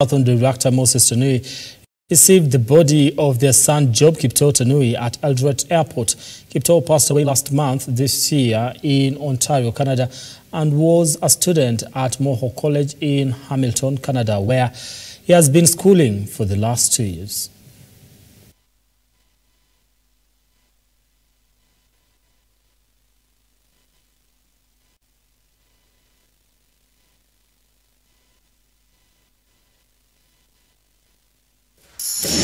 Marathon director Moses Tanui received the body of their son Job Kiptoo Tanui at Eldoret Airport. Kiptoo passed away last month this year in Ontario, Canada, and was a student at Mohawk College in Hamilton, Canada, where he has been schooling for the last two years. You